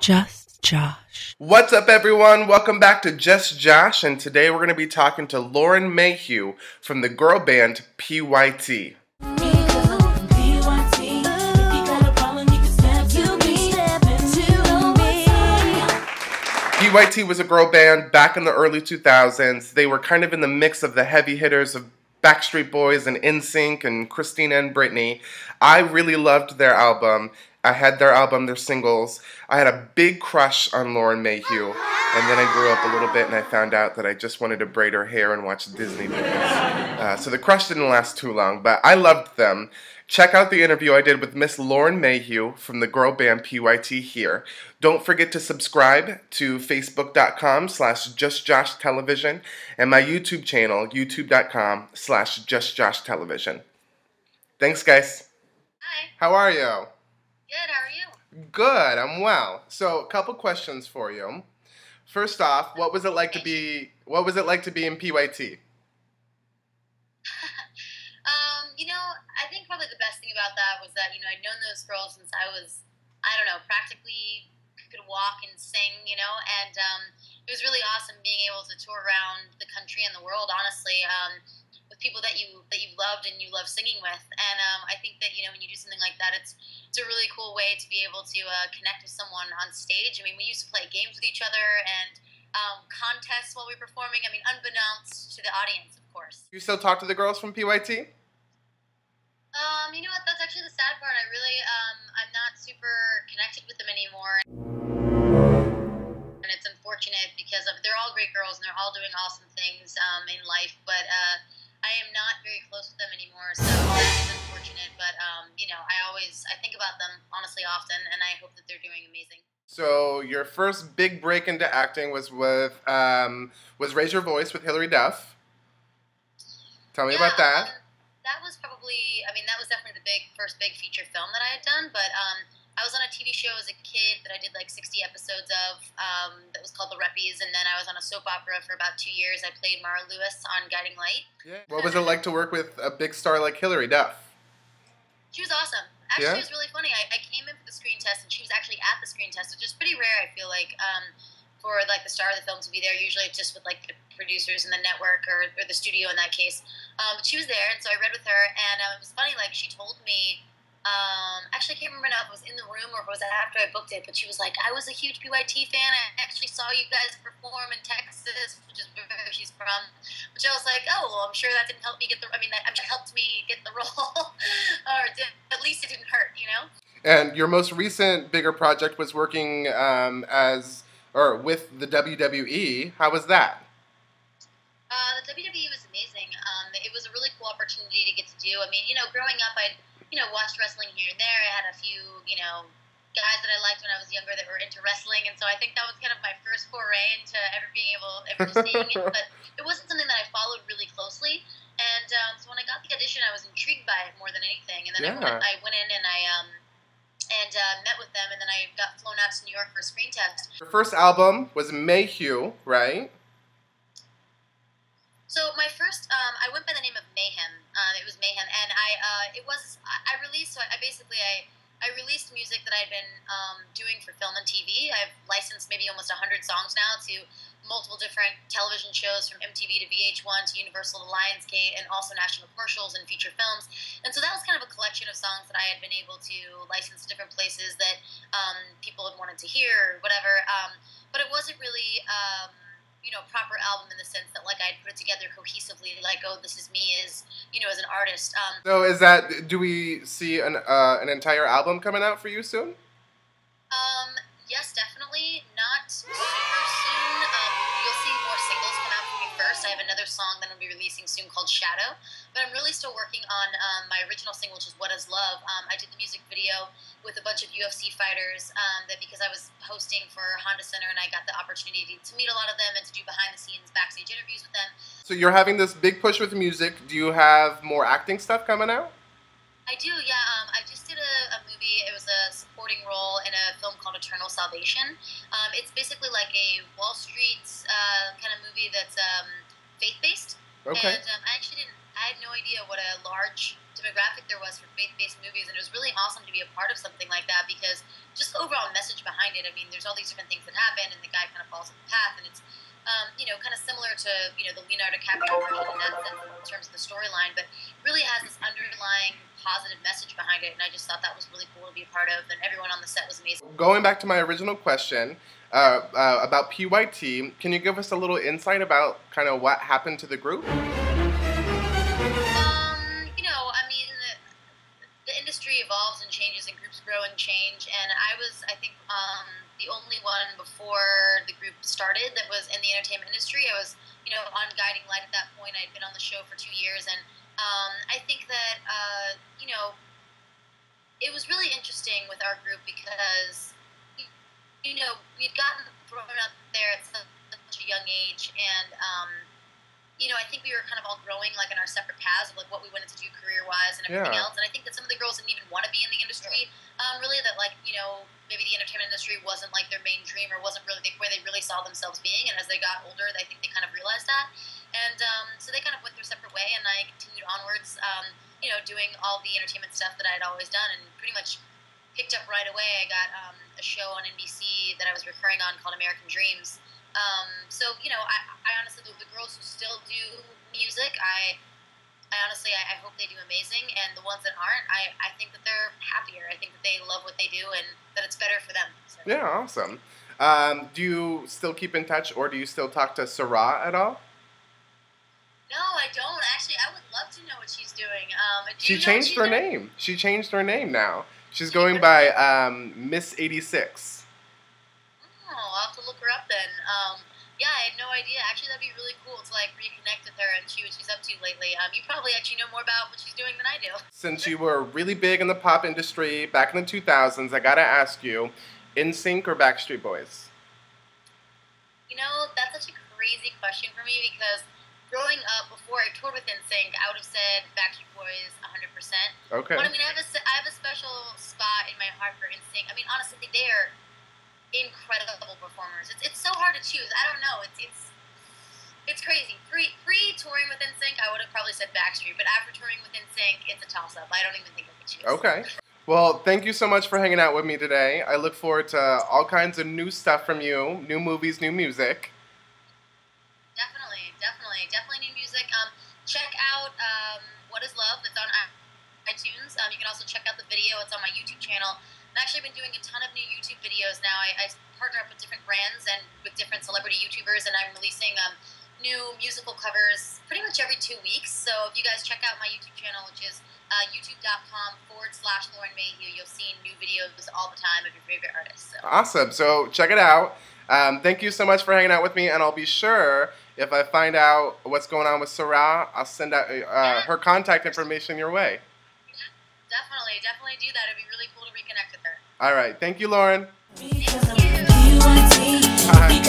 Just Josh. What's up, everyone? Welcome back to Just Josh, and today we're going to be talking to Lauren Mayhew from the girl band PYT. PYT was a girl band back in the early 2000s. They were kind of in the mix of the heavy hitters of Backstreet Boys and NSYNC and Christina and Britney. I really loved their album. I had their album, their singles. I had a big crush on Lauren Mayhew. And then I grew up a little bit and I found out that I just wanted to braid her hair and watch Disney movies. Uh, so the crush didn't last too long, but I loved them. Check out the interview I did with Miss Lauren Mayhew from the girl band PYT here. Don't forget to subscribe to facebook.com slash justjoshtelevision and my YouTube channel, youtube.com slash justjoshtelevision. Thanks, guys. Hi. How are you? Good. How are you? Good, I'm well. So, a couple questions for you. First off, what was it like to be what was it like to be in PYT? Um, you know, I think probably the best thing about that was that you know I'd known those girls since I was, I don't know, practically could walk and sing. You know, and um, it was really awesome being able to tour around the country and the world. Honestly, um, with people that you that you loved and you love singing with. And um, I think that you know when you do something like that, it's it's a really cool way to be able to uh, connect with someone on stage. I mean, we used to play games with each other and um, contests while we were performing. I mean, unbeknownst to the audience, of course. You still talk to the girls from PYT? Um, you know what? That's actually the sad part. I really, um, I'm not super connected with them anymore. And it's unfortunate because of, they're all great girls and they're all doing awesome things um, in life, but uh, I am not very close with them anymore. So that is unfortunate. But um, you know, I always I think about them honestly often, and I hope that they're doing amazing. So your first big break into acting was with um, was Raise Your Voice with Hilary Duff. Tell me Yeah, about that. Um, that was probably, I mean, that was definitely the big first big feature film that I had done. But um, I was on a TV show as a kid that I did like 60 episodes of. Um, that was called The Reppies, and then I was on a soap opera for about two years. I played Marah Lewis on Guiding Light. Yeah. What was it like to work with a big star like Hilary Duff? She was awesome. Actually, Yeah? it was really funny. I, I came in for the screen test, and she was actually at the screen test, which is pretty rare. I feel like um, for like the star of the film to be there. Usually, it's just with like the producers and the network or, or the studio in that case. Um, but she was there, and so I read with her, and um, it was funny. Like she told me. Um, actually, I can't remember now if it was in the room or if it was after I booked it, but she was like, I was a huge PYT fan. I actually saw you guys perform in Texas, which is where she's from. Which I was like, oh, well, I'm sure that didn't help me get the. I mean, that, I'm sure helped me get the role, or did, at least it didn't hurt, you know. And your most recent bigger project was working um, as or with the WWE. How was that? Uh, the WWE was amazing. Um, it was a really cool opportunity to get to do. I mean, you know, growing up, I'd you know watched wrestling here and there. I had a few, you know, guys that I liked when I was younger that were into wrestling, and so I think that was kind of my first foray into ever being able, ever seeing it. But it wasn't something that I followed really closely. And um, so when I got the audition, I was intrigued by it more than anything. And then I, went, I went in and I um, and uh, met with them, and then I got flown out to New York for a screen test. Your first album was Mayhew, right? So my first, um, I went by the name of Mayhem. Um, it was Mayhem, and I, uh, it was, I, released. So I, basically, I, I released music that I'd been um, doing for film and TV. I've licensed maybe almost hundred songs now to multiple different television shows, from MTV to VH1 to Universal to Lionsgate, and also national commercials and feature films. And so that was kind of a collection of songs that I had been able to license to different places that um, people had wanted to hear, or whatever. Um, but it wasn't really. You know, proper album in the sense that like I'd put it together cohesively, like oh, this is me as you know as an artist. Um, So is that? Do we see an uh, an entire album coming out for you soon? um, yes, definitely not super soon. Um, you'll see more singles come out from me first. I have another song that I'll be releasing soon called Shadow, but I'm really still working on um, my original single, which is What Is Love. Um, I did the music video with a bunch of UFC fighters um, that because I was hosting for Honda Center and I got the opportunity to meet a lot of them and to do behind the scenes backstage interviews with them. So you're having this big push with music. Do you have more acting stuff coming out? I do, yeah. Um, I just did a, a movie. It was a supporting role in a film called Eternal Salvation. Um, it's basically like a Wall Street uh, kind of movie that's um, faith based. Okay. And um, I actually didn't. I had no idea what a large demographic there was for faith based movies, and it was really awesome to be a part of something like that because just the overall message behind it. I mean, there's all these different things that happen, and the guy kind of falls off the path, and it's um, you know kind of similar to you know the Leonardo DiCaprio version in that sense in terms of the storyline, but really has this underlying positive message behind it, and I just thought that was really cool to be a part of, and everyone on the set was amazing. Going back to my original question. Uh, uh, about PYT, can you give us a little insight about kind of what happened to the group? Change. And I was, I think, um, the only one before the group started that was in the entertainment industry. I was, you know, on Guiding Light at that point. I'd been on the show for two years, and um, I think that, uh, you know, it was really interesting with our group because, you know, we'd gotten thrown up there at such a young age, and um, you know, I think we were kind of all growing like in our separate paths of like what we wanted to do career wise and everything yeah. else. And I think that some of the girls didn't even want to be in the industry. Um, really, that like you know maybe the entertainment industry wasn't like their main dream or wasn't really where they really saw themselves being. And as they got older, I think they kind of realized that. And um, so they kind of went their separate way, and I continued onwards. Um, you know, doing all the entertainment stuff that I had always done, and pretty much picked up right away. I got um, a show on NBC that I was recurring on called American Dreams um, so you know, I, I honestly the, the, girls who still do music, I, I honestly I, I, hope they do amazing, and the ones that aren't, I, I think that they're happier. I think that they love what they do, and that it's better for them. So. Yeah, awesome. Um, do you still keep in touch, or do you still talk to Sarah at all? No, I don't. Actually, I would love to know what she's doing. Um, do she changed her doing? name. She changed her name now. She's going by um, Miss 86 her up then. Um, yeah, I had no idea. Actually, that'd be really cool to like reconnect with her and see what she's up to lately. Um, you probably actually know more about what she's doing than I do. Since you were really big in the pop industry back in the 2000s, I gotta ask you, NSYNC or Backstreet Boys? You know, that's such a crazy question for me because growing up, before I toured with NSYNC, I would have said Backstreet Boys 100%. Okay. But I mean, I have a, I have a special spot in my heart for NSYNC. I mean, honestly, they are incredible performers. It's, it's so hard to choose. I don't know. It's it's it's crazy. Pre pre touring with NSYNC, I would have probably said Backstreet, but after touring with NSYNC, it's a toss up. I don't even think I could choose. Okay. Well, thank you so much for hanging out with me today. I look forward to all kinds of new stuff from you, new movies, new music. Definitely, definitely, definitely new music. Um, check out um, What Is Love. It's on iTunes. Um, you can also check out the video. It's on my YouTube channel. I've actually been doing a ton of new YouTube videos now. I, I partner up with different brands and with different celebrity YouTubers, and I'm releasing um, new musical covers pretty much every two weeks. So if you guys check out my YouTube channel, which is uh, youtube.com forward slash Lauren Mayhew, you'll see new videos all the time of your favorite artists. So. Awesome. So check it out. Um, thank you so much for hanging out with me, and I'll be sure if I find out what's going on with Sarah, I'll send out uh, her contact information your way. Definitely, definitely do that. It'd be really cool to reconnect with her. All right. Thank you, Lauren. Thank you. Hi.